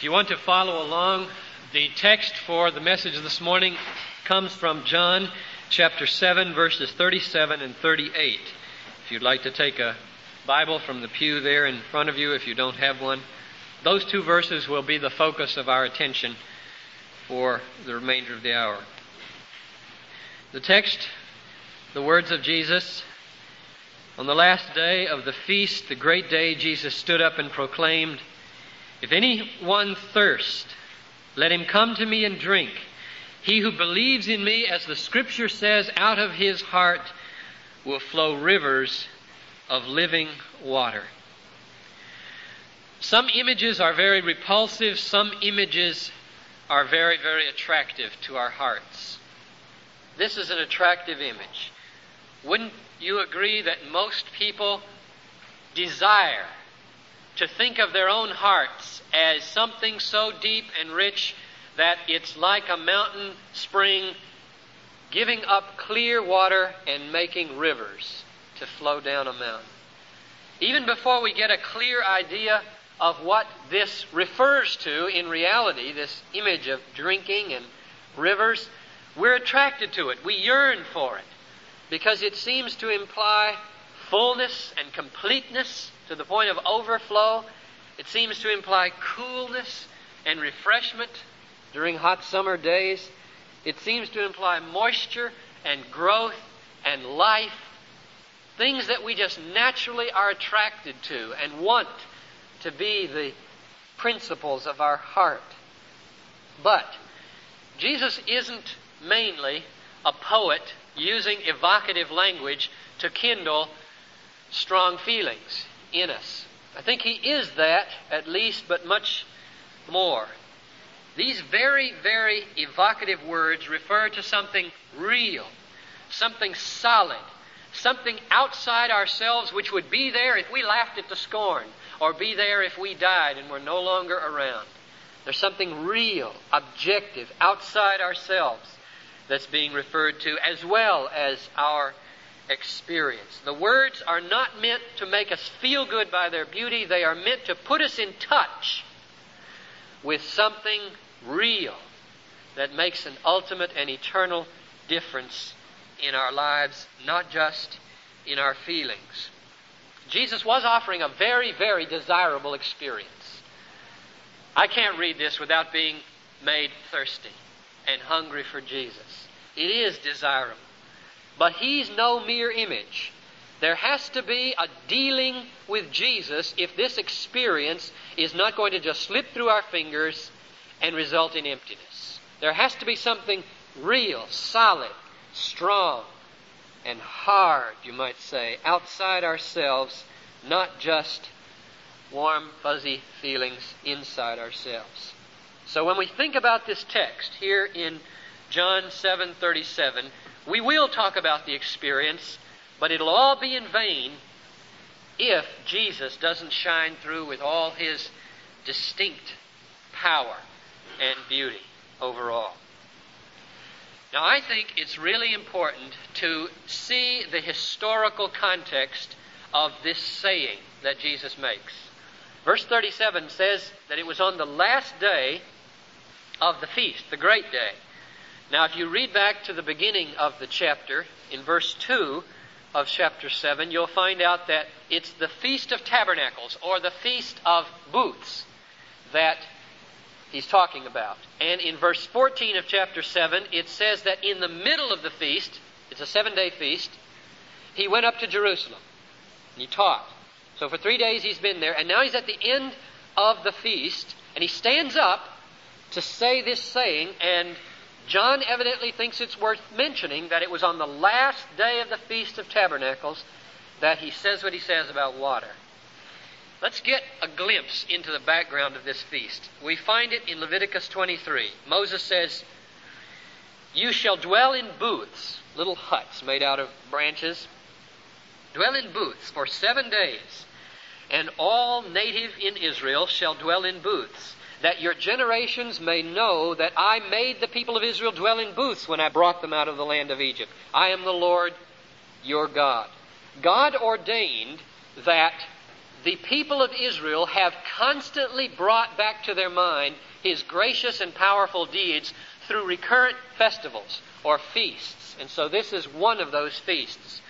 If you want to follow along, the text for the message this morning comes from John chapter 7, verses 37 and 38. If you'd like to take a Bible from the pew there in front of you, if you don't have one, those two verses will be the focus of our attention for the remainder of the hour. The text, the words of Jesus. On the last day of the feast, the great day, Jesus stood up and proclaimed, If anyone thirst, let him come to me and drink. He who believes in me, as the scripture says, out of his heart will flow rivers of living water. Some images are very repulsive, some images are very, very attractive to our hearts. This is an attractive image. Wouldn't you agree that most people desire to think of their own hearts as something so deep and rich that it's like a mountain spring giving up clear water and making rivers to flow down a mountain. Even before we get a clear idea of what this refers to in reality, this image of drinking and rivers, we're attracted to it. We yearn for it because it seems to imply fullness and completeness to the point of overflow. It seems to imply coolness and refreshment during hot summer days. It seems to imply moisture and growth and life, things that we just naturally are attracted to and want to be the principles of our heart. But Jesus isn't mainly a poet using evocative language to kindle strong feelings in us. I think he is that, at least, but much more. These very, very evocative words refer to something real, something solid, something outside ourselves which would be there if we laughed it to scorn, or be there if we died and were no longer around. There's something real, objective, outside ourselves that's being referred to, as well as our experience. The words are not meant to make us feel good by their beauty, they are meant to put us in touch with something real that makes an ultimate and eternal difference in our lives, not just in our feelings. Jesus was offering a very, very desirable experience. I can't read this without being made thirsty and hungry for Jesus. It is desirable. But He's no mere image. There has to be a dealing with Jesus if this experience is not going to just slip through our fingers and result in emptiness. There has to be something real, solid, strong, and hard, you might say, outside ourselves, not just warm, fuzzy feelings inside ourselves. So when we think about this text here in John 7:37, we will talk about the experience, but it'll all be in vain if Jesus doesn't shine through with all his distinct power and beauty overall. Now, I think it's really important to see the historical context of this saying that Jesus makes. Verse 37 says that it was on the last day of the feast, the great day. Now, if you read back to the beginning of the chapter, in verse 2 of chapter 7, you'll find out that it's the Feast of Tabernacles, or the Feast of Booths, that he's talking about. And in verse 14 of chapter 7, it says that in the middle of the feast, it's a seven day feast, he went up to Jerusalem. And he taught. So for three days he's been there, and now he's at the end of the feast, and he stands up to say this saying, and John evidently thinks it's worth mentioning that it was on the last day of the Feast of Tabernacles that he says what he says about water. Let's get a glimpse into the background of this feast. We find it in Leviticus 23. Moses says, You shall dwell in booths, little huts made out of branches. Dwell in booths for seven days, and all native in Israel shall dwell in booths, that your generations may know that I made the people of Israel dwell in booths when I brought them out of the land of Egypt. I am the Lord your God. God ordained that the people of Israel have constantly brought back to their mind his gracious and powerful deeds through recurrent festivals or feasts. And so this is one of those feasts.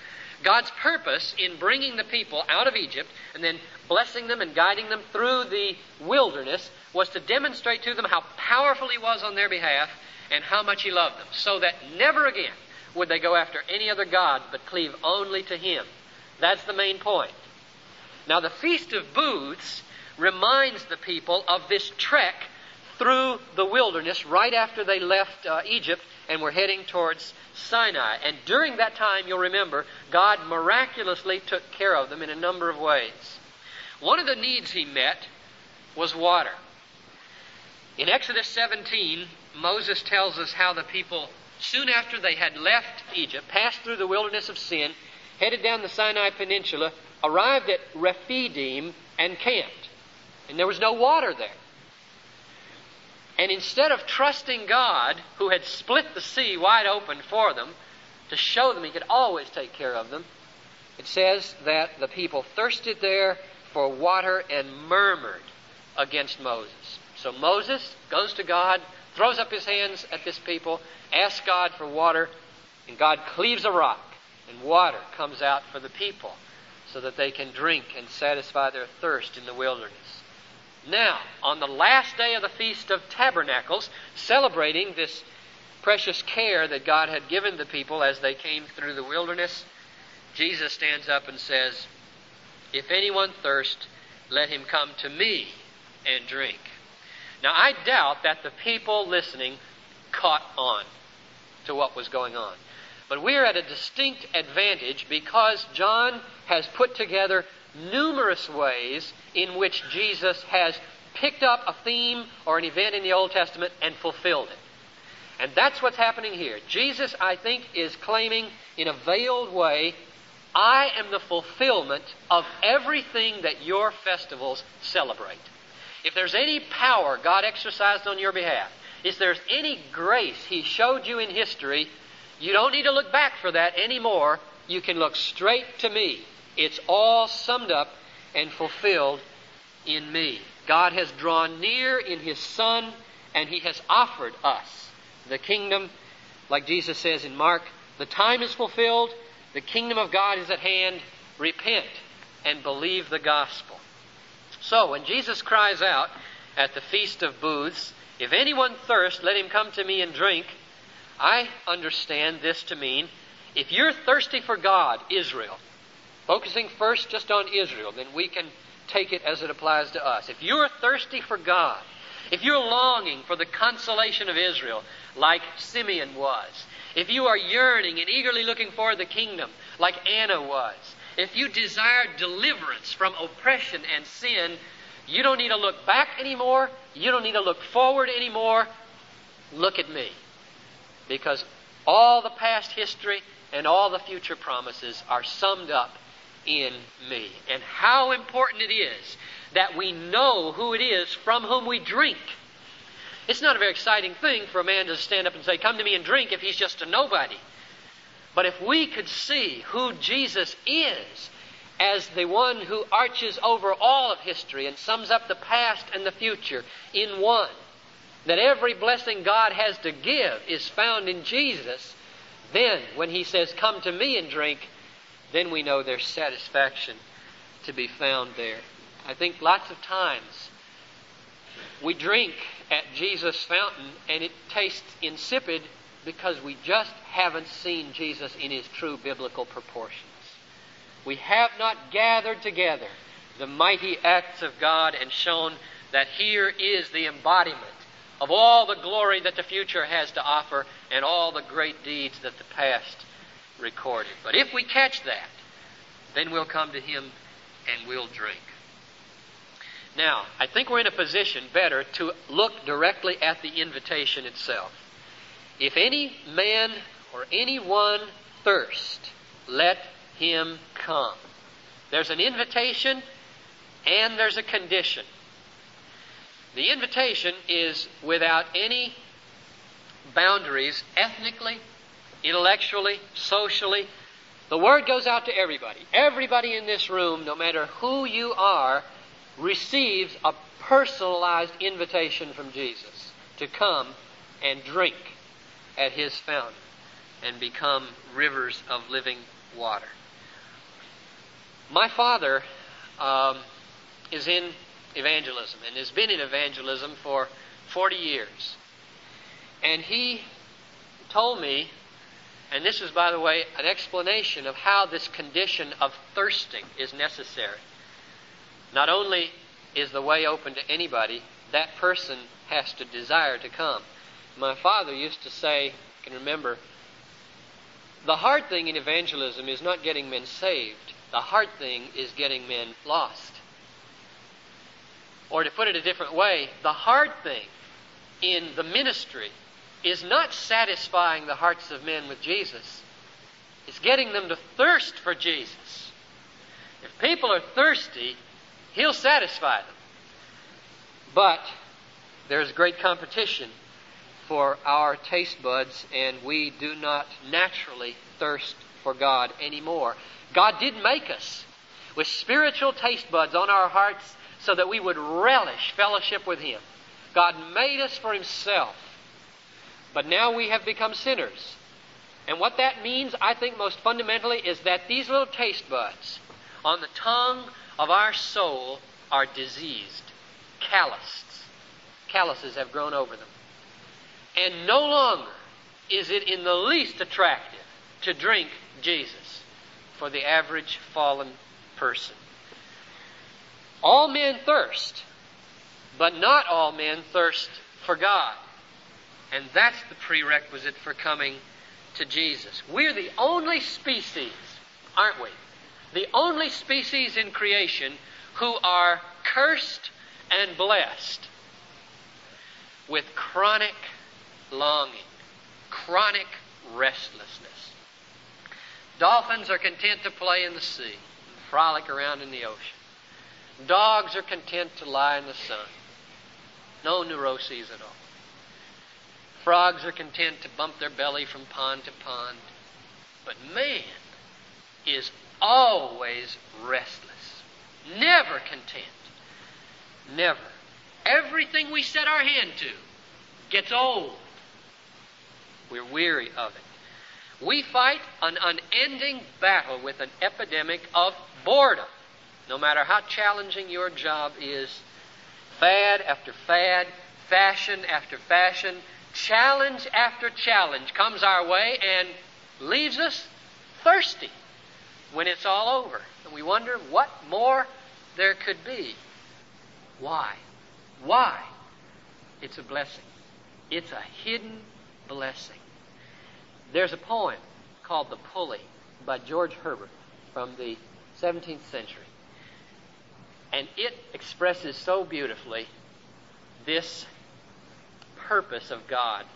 God's purpose in bringing the people out of Egypt and then blessing them and guiding them through the wilderness was to demonstrate to them how powerful He was on their behalf and how much He loved them, so that never again would they go after any other God but cleave only to Him. That's the main point. Now, the Feast of Booths reminds the people of this trek through the wilderness right after they left uh, Egypt and were heading towards Sinai. And during that time, you'll remember, God miraculously took care of them in a number of ways. One of the needs he met was water. In Exodus 17, Moses tells us how the people, soon after they had left Egypt, passed through the wilderness of sin, headed down the Sinai Peninsula, arrived at Rephidim, and camped. And there was no water there. And instead of trusting God, who had split the sea wide open for them, to show them He could always take care of them, it says that the people thirsted there for water and murmured against Moses. So Moses goes to God, throws up his hands at this people, asks God for water, and God cleaves a rock, and water comes out for the people so that they can drink and satisfy their thirst in the wilderness. Now, on the last day of the Feast of Tabernacles, celebrating this precious care that God had given the people as they came through the wilderness, Jesus stands up and says, if anyone thirst, let him come to me and drink. Now, I doubt that the people listening caught on to what was going on. But we're at a distinct advantage because John has put together numerous ways in which Jesus has picked up a theme or an event in the Old Testament and fulfilled it. And that's what's happening here. Jesus, I think, is claiming in a veiled way I am the fulfillment of everything that your festivals celebrate. If there's any power God exercised on your behalf, if there's any grace He showed you in history, you don't need to look back for that anymore. You can look straight to me. It's all summed up and fulfilled in me. God has drawn near in His Son, and He has offered us the kingdom. Like Jesus says in Mark, the time is fulfilled, the kingdom of God is at hand. Repent and believe the gospel. So, when Jesus cries out at the Feast of Booths, If anyone thirst, let him come to me and drink, I understand this to mean if you're thirsty for God, Israel, focusing first just on Israel, then we can take it as it applies to us. If you're thirsty for God, if you're longing for the consolation of Israel, like Simeon was, if you are yearning and eagerly looking for the kingdom, like Anna was, if you desire deliverance from oppression and sin, you don't need to look back anymore. You don't need to look forward anymore. Look at me. Because all the past history and all the future promises are summed up in me. And how important it is that we know who it is from whom we drink. It's not a very exciting thing for a man to stand up and say, Come to me and drink if he's just a nobody. But if we could see who Jesus is as the one who arches over all of history and sums up the past and the future in one, that every blessing God has to give is found in Jesus, then when he says, Come to me and drink, then we know there's satisfaction to be found there. I think lots of times we drink at Jesus' fountain and it tastes insipid because we just haven't seen Jesus in his true biblical proportions. We have not gathered together the mighty acts of God and shown that here is the embodiment of all the glory that the future has to offer and all the great deeds that the past recorded. But if we catch that, then we'll come to him and we'll drink. Now, I think we're in a position better to look directly at the invitation itself. If any man or any one thirst, let him come. There's an invitation and there's a condition. The invitation is without any boundaries ethnically, intellectually, socially, The word goes out to everybody. Everybody in this room, no matter who you are, receives a personalized invitation from Jesus to come and drink at his fountain and become rivers of living water. My father um, is in evangelism and has been in evangelism for 40 years. And he told me, and this is, by the way, an explanation of how this condition of thirsting is necessary. Not only is the way open to anybody, that person has to desire to come. My father used to say, I can remember, the hard thing in evangelism is not getting men saved. The hard thing is getting men lost. Or to put it a different way, the hard thing in the ministry is not satisfying the hearts of men with Jesus. It's getting them to thirst for Jesus. If people are thirsty, He'll satisfy them. But there's great competition for our taste buds, and we do not naturally thirst for God anymore. God did make us with spiritual taste buds on our hearts so that we would relish fellowship with Him. God made us for Himself. But now we have become sinners. And what that means, I think, most fundamentally, is that these little taste buds on the tongue of our soul are diseased, calloused. Calluses have grown over them. And no longer is it in the least attractive to drink Jesus for the average fallen person. All men thirst, but not all men thirst for God. And that's the prerequisite for coming to Jesus. We're the only species, aren't we? The only species in creation who are cursed and blessed with chronic longing, chronic restlessness. Dolphins are content to play in the sea and frolic around in the ocean. Dogs are content to lie in the sun. No neuroses at all. Frogs are content to bump their belly from pond to pond. But man is always restless, never content. Never. Everything we set our hand to gets old. We're weary of it. We fight an unending battle with an epidemic of boredom. No matter how challenging your job is, fad after fad, fashion after fashion, challenge after challenge comes our way and leaves us thirsty when it's all over. And we wonder what more there could be. Why? Why? It's a blessing. It's a hidden blessing. There's a poem called The Pulley by George Herbert from the 17th century. And it expresses so beautifully this purpose of God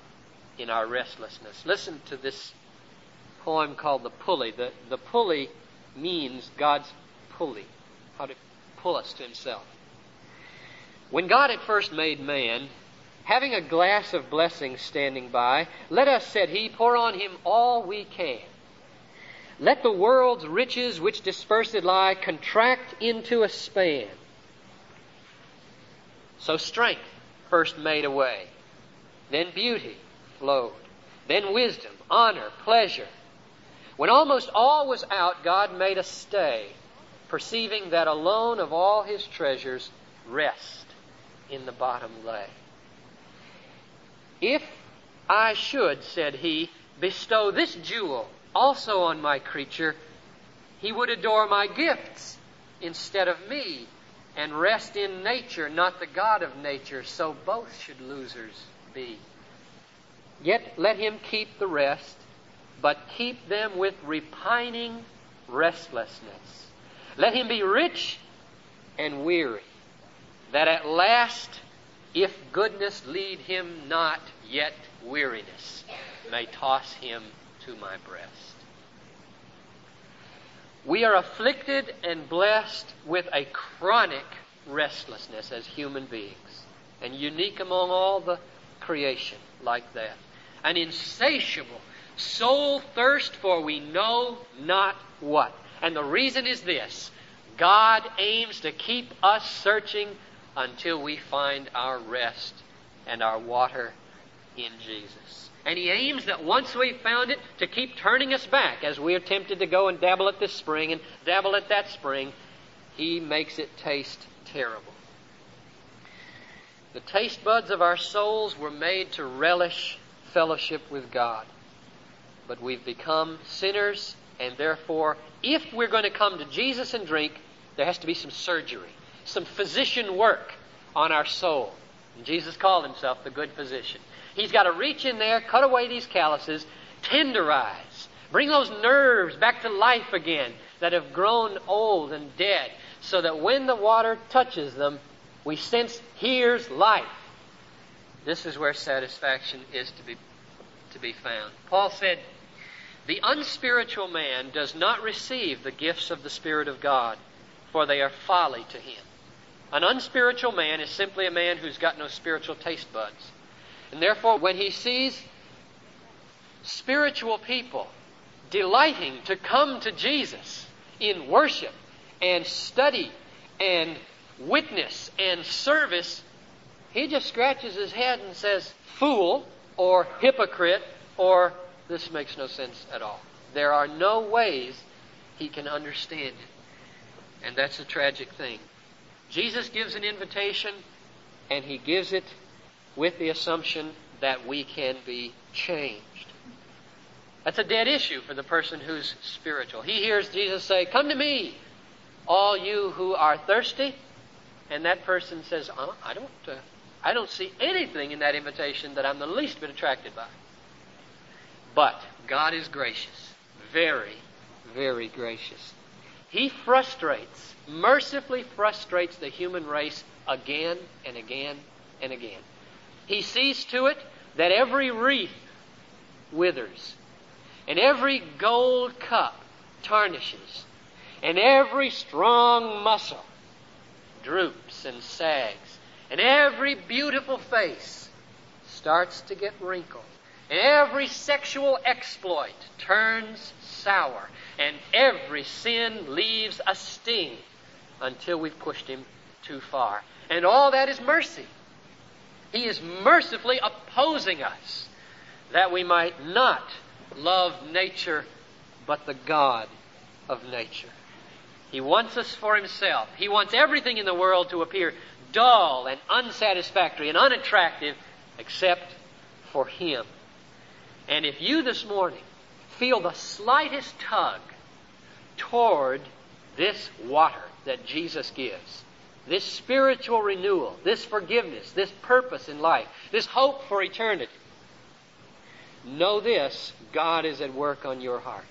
in our restlessness. Listen to this poem called The Pulley. The, the pulley means God's pulley, how to pull us to Himself. When God had first made man, having a glass of blessings standing by, let us, said he, pour on him all we can. Let the world's riches which dispersed lie contract into a span. So strength first made a way, then beauty flowed, then wisdom, honor, pleasure. When almost all was out, God made a stay, perceiving that alone of all his treasures, rest in the bottom lay. If I should, said he, bestow this jewel also on my creature, he would adore my gifts instead of me and rest in nature, not the God of nature, so both should losers be. Yet let him keep the rest, but keep them with repining restlessness. Let him be rich and weary, that at last, if goodness lead him not, yet weariness may toss him to my breast. We are afflicted and blessed with a chronic restlessness as human beings, and unique among all the creation like that. An insatiable soul thirst for we know not what. And the reason is this God aims to keep us searching until we find our rest and our water in Jesus. And He aims that once we've found it, to keep turning us back as we are tempted to go and dabble at this spring and dabble at that spring. He makes it taste terrible. The taste buds of our souls were made to relish fellowship with God. But we've become sinners, and therefore, if we're going to come to Jesus and drink, there has to be some surgery, some physician work on our soul. And Jesus called himself the good physician. He's got to reach in there, cut away these calluses, tenderize, bring those nerves back to life again that have grown old and dead, so that when the water touches them, we sense here's life. This is where satisfaction is to be, to be found. Paul said, The unspiritual man does not receive the gifts of the Spirit of God, for they are folly to him. An unspiritual man is simply a man who's got no spiritual taste buds. And therefore, when he sees spiritual people delighting to come to Jesus in worship and study and witness and service, he just scratches his head and says, fool or hypocrite or this makes no sense at all. There are no ways he can understand it. And that's a tragic thing. Jesus gives an invitation, and he gives it with the assumption that we can be changed. That's a dead issue for the person who's spiritual. He hears Jesus say, Come to me, all you who are thirsty, and that person says, uh, I don't, uh, I don't see anything in that invitation that I'm the least bit attracted by. But God is gracious, very, very gracious. He frustrates, mercifully frustrates the human race again and again and again. He sees to it that every wreath withers, and every gold cup tarnishes, and every strong muscle droops and sags, and every beautiful face starts to get wrinkled, and every sexual exploit turns sour, and every sin leaves a sting until we've pushed him too far. And all that is mercy. He is mercifully opposing us that we might not love nature but the God of nature. He wants us for himself. He wants everything in the world to appear dull and unsatisfactory and unattractive except for him. And if you this morning feel the slightest tug toward this water that Jesus gives, this spiritual renewal, this forgiveness, this purpose in life, this hope for eternity, know this God is at work on your heart.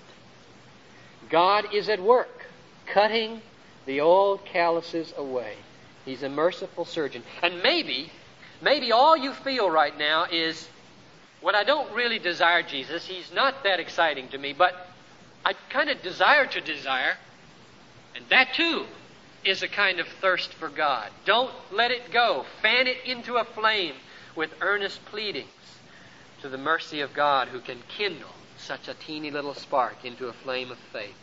God is at work cutting the old calluses away. He's a merciful surgeon. And maybe, maybe all you feel right now is, well, I don't really desire Jesus. He's not that exciting to me, but I kind of desire to desire. And that too is a kind of thirst for God. Don't let it go. Fan it into a flame with earnest pleadings to the mercy of God who can kindle such a teeny little spark into a flame of faith.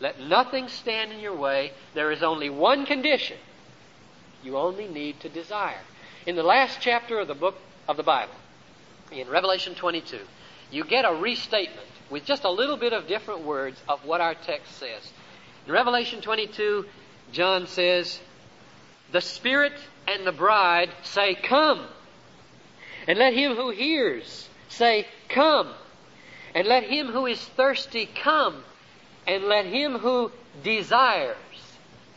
Let nothing stand in your way. There is only one condition. You only need to desire. In the last chapter of the book of the Bible, in Revelation 22, you get a restatement with just a little bit of different words of what our text says. In Revelation 22, John says, The Spirit and the bride say, Come. And let him who hears say, Come. And let him who is thirsty come and let him who desires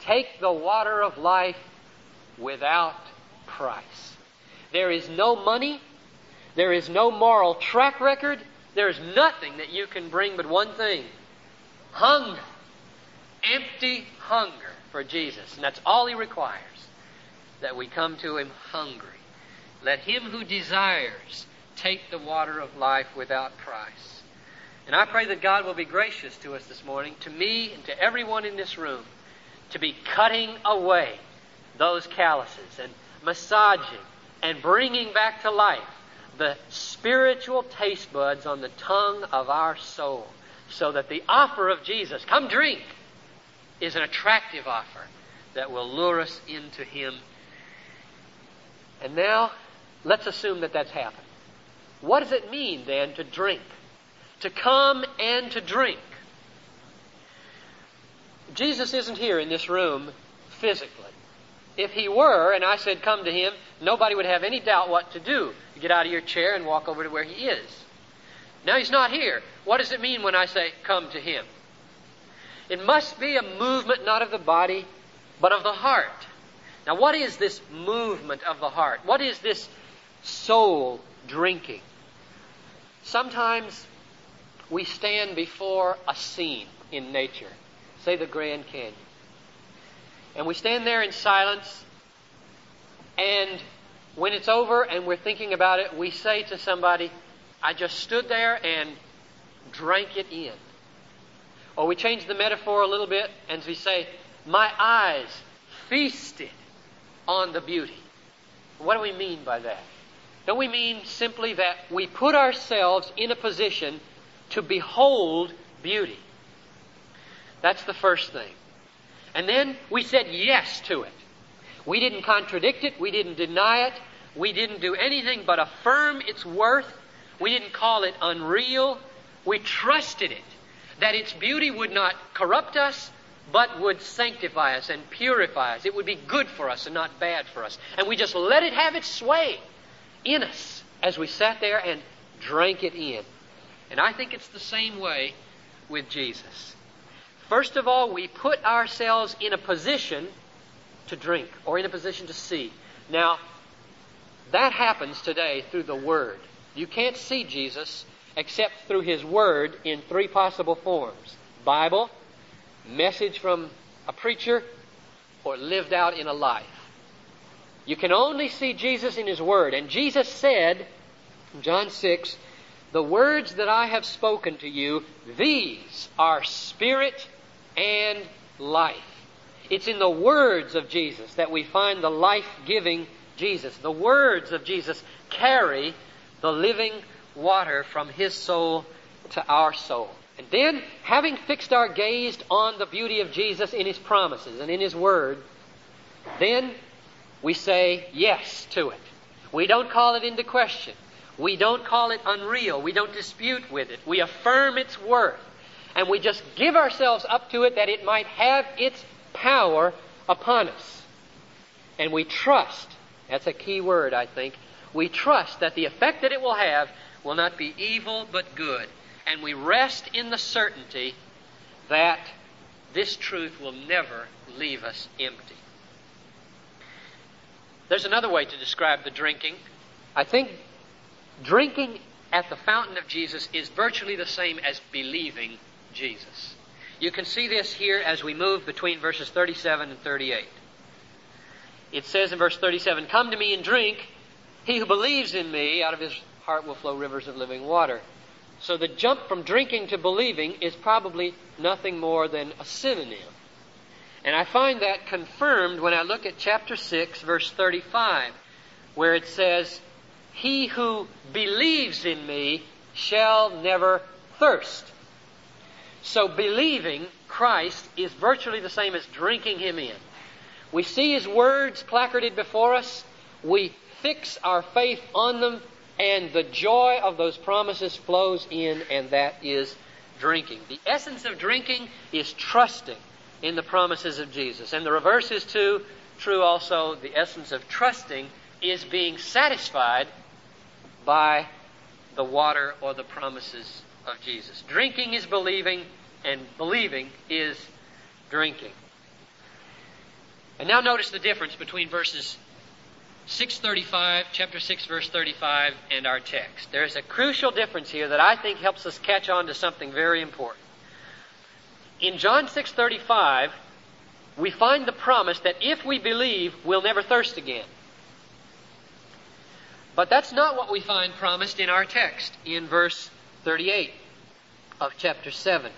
take the water of life without price. There is no money, there is no moral track record, there is nothing that you can bring but one thing hunger. Empty hunger for Jesus. And that's all he requires that we come to him hungry. Let him who desires take the water of life without price. And I pray that God will be gracious to us this morning, to me and to everyone in this room, to be cutting away those calluses and massaging and bringing back to life the spiritual taste buds on the tongue of our soul so that the offer of Jesus, come drink, is an attractive offer that will lure us into Him. And now, let's assume that that's happened. What does it mean then to drink? To come and to drink. Jesus isn't here in this room physically. If he were, and I said, come to him, nobody would have any doubt what to do. You get out of your chair and walk over to where he is. Now he's not here. What does it mean when I say, come to him? It must be a movement not of the body, but of the heart. Now, what is this movement of the heart? What is this soul drinking? Sometimes we stand before a scene in nature, say the Grand Canyon. And we stand there in silence, and when it's over and we're thinking about it, we say to somebody, I just stood there and drank it in. Or we change the metaphor a little bit and we say, My eyes feasted on the beauty. What do we mean by that? Don't we mean simply that we put ourselves in a position to behold beauty? That's the first thing. And then we said yes to it. We didn't contradict it. We didn't deny it. We didn't do anything but affirm its worth. We didn't call it unreal. We trusted it that its beauty would not corrupt us, but would sanctify us and purify us. It would be good for us and not bad for us. And we just let it have its sway in us as we sat there and drank it in. And I think it's the same way with Jesus. First of all, we put ourselves in a position to drink or in a position to see. Now, that happens today through the Word. You can't see Jesus except through His Word in three possible forms Bible, message from a preacher, or lived out in a life. You can only see Jesus in His Word. And Jesus said, John 6, The words that I have spoken to you, these are spirit and life. It's in the words of Jesus that we find the life giving Jesus. The words of Jesus carry the living water from his soul to our soul. And then, having fixed our gaze on the beauty of Jesus in his promises and in his word, then we say yes to it. We don't call it into question. We don't call it unreal. We don't dispute with it. We affirm its worth. And we just give ourselves up to it that it might have its power upon us. And we trust, that's a key word, I think. We trust that the effect that it will have will not be evil but good. And we rest in the certainty that this truth will never leave us empty. There's another way to describe the drinking. I think drinking at the fountain of Jesus is virtually the same as believing Jesus. You can see this here as we move between verses 37 and 38. It says in verse 37, Come to me and drink. He who believes in me, out of his heart will flow rivers of living water. So the jump from drinking to believing is probably nothing more than a synonym. And I find that confirmed when I look at chapter 6, verse 35, where it says, He who believes in me shall never thirst. So believing Christ is virtually the same as drinking Him in. We see His words placarded before us, we fix our faith on them, and the joy of those promises flows in, and that is drinking. The essence of drinking is trusting in the promises of Jesus. And the reverse is too true also. The essence of trusting is being satisfied by the water or the promises of Jesus. Drinking is believing, and believing is drinking. And now notice the difference between verses 635, chapter 6, verse 35, and our text. There's a crucial difference here that I think helps us catch on to something very important. In John 6:35, we find the promise that if we believe, we'll never thirst again. But that's not what we find promised in our text in verse 38 of chapter 7.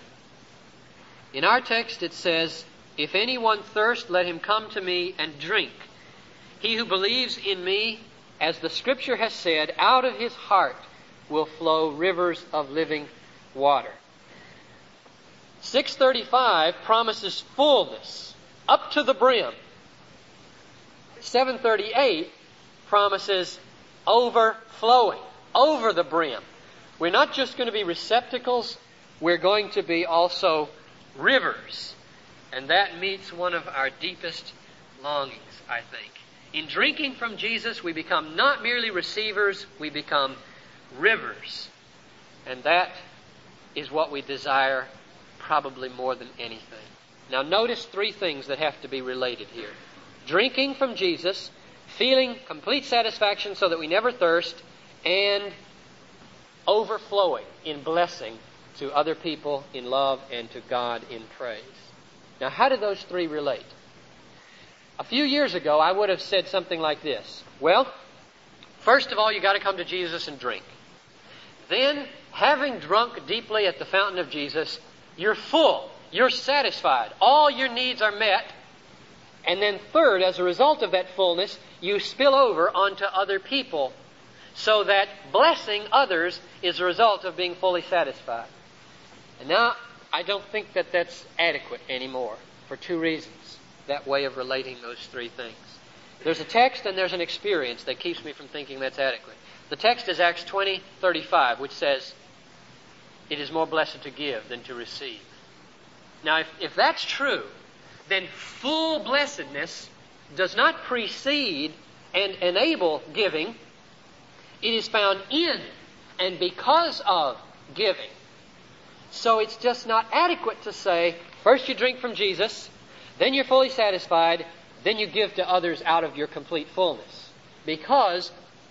In our text it says, "If anyone thirst, let him come to me and drink." He who believes in me, as the scripture has said, out of his heart will flow rivers of living water. 635 promises fullness up to the brim. 738 promises overflowing, over the brim. We're not just going to be receptacles, we're going to be also rivers. And that meets one of our deepest longings, I think. In drinking from Jesus, we become not merely receivers, we become rivers. And that is what we desire probably more than anything. Now, notice three things that have to be related here drinking from Jesus, feeling complete satisfaction so that we never thirst, and overflowing in blessing to other people in love and to God in praise. Now, how do those three relate? A few years ago, I would have said something like this Well, first of all, you've got to come to Jesus and drink. Then, having drunk deeply at the fountain of Jesus, you're full. You're satisfied. All your needs are met. And then, third, as a result of that fullness, you spill over onto other people so that blessing others is a result of being fully satisfied. And now, I don't think that that's adequate anymore for two reasons, that way of relating those three things. There's a text and there's an experience that keeps me from thinking that's adequate. The text is Acts 20, 35, which says, It is more blessed to give than to receive. Now, if, if that's true, then full blessedness does not precede and enable giving. It is found in and because of giving. So it's just not adequate to say, first you drink from Jesus, then you're fully satisfied, then you give to others out of your complete fullness. Because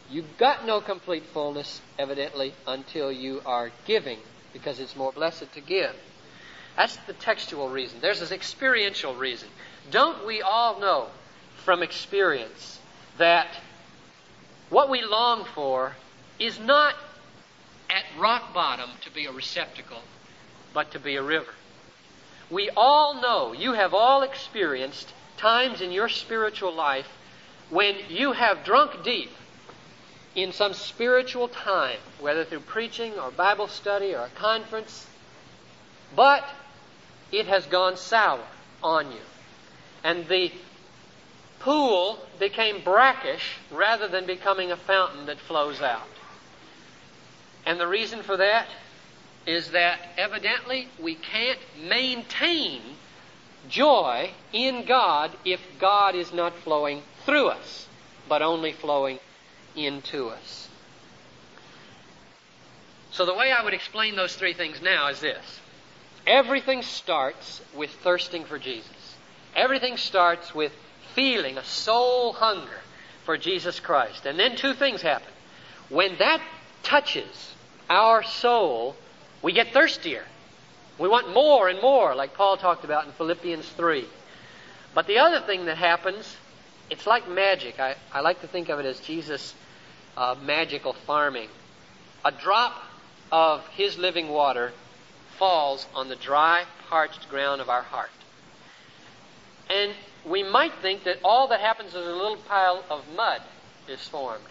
you've got no complete fullness, evidently, until you are giving, because it's more blessed to give. That's the textual reason. There's this experiential reason. Don't we all know from experience that what we long for is not at rock bottom to be a receptacle, but to be a river. We all know, you have all experienced times in your spiritual life when you have drunk deep in some spiritual time, whether through preaching or Bible study or a conference, but it has gone sour on you. And the pool became brackish rather than becoming a fountain that flows out. And the reason for that is that evidently we can't maintain joy in God if God is not flowing through us, but only flowing into us. So the way I would explain those three things now is this. Everything starts with thirsting for Jesus. Everything starts with feeling a soul hunger for Jesus Christ. And then two things happen. When that touches our soul, we get thirstier. We want more and more, like Paul talked about in Philippians 3. But the other thing that happens, it's like magic. I, I like to think of it as Jesus' uh, magical farming. A drop of his living water falls on the dry, parched ground of our heart. And we might think that all that happens is a little pile of mud is formed.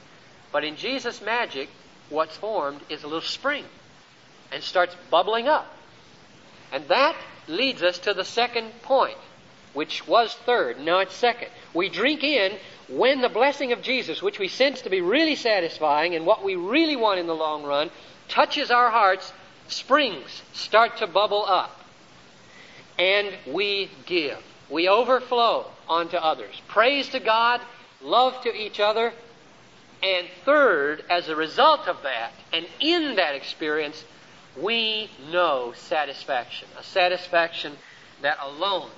But in Jesus' magic, what's formed is a little spring and starts bubbling up. And that leads us to the second point, which was third. Now it's second. We drink in when the blessing of Jesus, which we sense to be really satisfying and what we really want in the long run, touches our hearts springs start to bubble up. And we give. We overflow onto others. Praise to God, love to each other. And third, as a result of that, and in that experience, we know satisfaction. A satisfaction that alone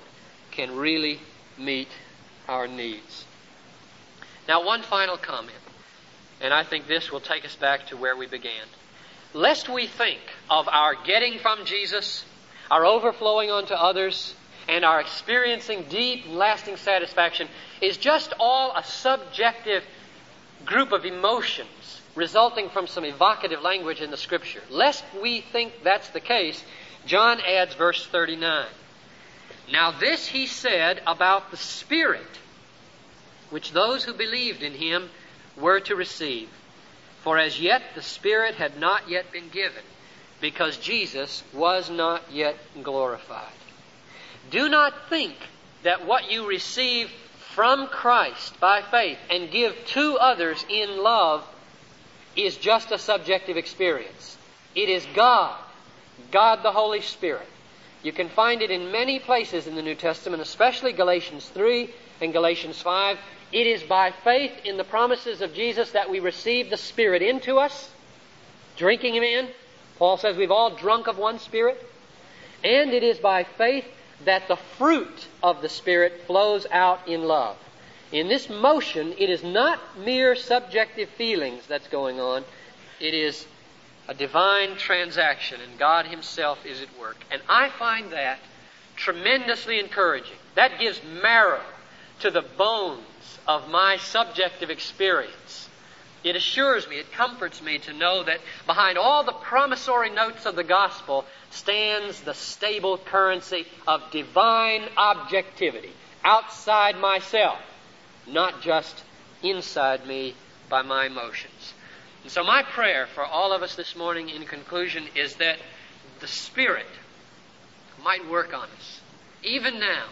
can really meet our needs. Now, one final comment, and I think this will take us back to where we began lest we think of our getting from Jesus, our overflowing onto others, and are experiencing deep lasting satisfaction is just all a subjective group of emotions resulting from some evocative language in the Scripture. Lest we think that's the case, John adds verse 39. Now, this he said about the Spirit, which those who believed in him were to receive. For as yet the Spirit had not yet been given, because Jesus was not yet glorified. Do not think that what you receive from Christ by faith and give to others in love is just a subjective experience. It is God, God the Holy Spirit. You can find it in many places in the New Testament, especially Galatians 3 and Galatians 5. It is by faith in the promises of Jesus that we receive the Spirit into us, drinking Him in. Paul says we've all drunk of one Spirit. And it is by faith that the fruit of the Spirit flows out in love. In this motion, it is not mere subjective feelings that's going on. It is a divine transaction, and God Himself is at work. And I find that tremendously encouraging. That gives marrow to the bones of my subjective experience. It assures me, it comforts me to know that behind all the promissory notes of the gospel stands the stable currency of divine objectivity outside myself, not just inside me by my emotions. And so, my prayer for all of us this morning in conclusion is that the Spirit might work on us, even now,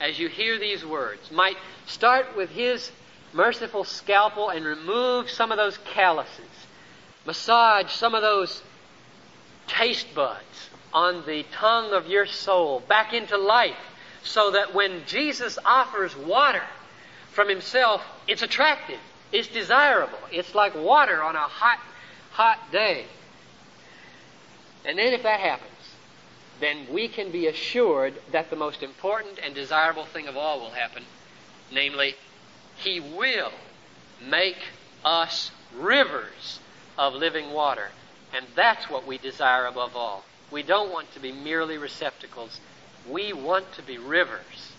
as you hear these words, might start with His merciful scalpel and remove some of those calluses, massage some of those taste buds on the tongue of your soul back into life so that when Jesus offers water from Himself, it's attractive. It's desirable. It's like water on a hot, hot day. And then if that happens, then we can be assured that the most important and desirable thing of all will happen. Namely, He will make us rivers of living water. And that's what we desire above all. We don't want to be merely receptacles. We want to be rivers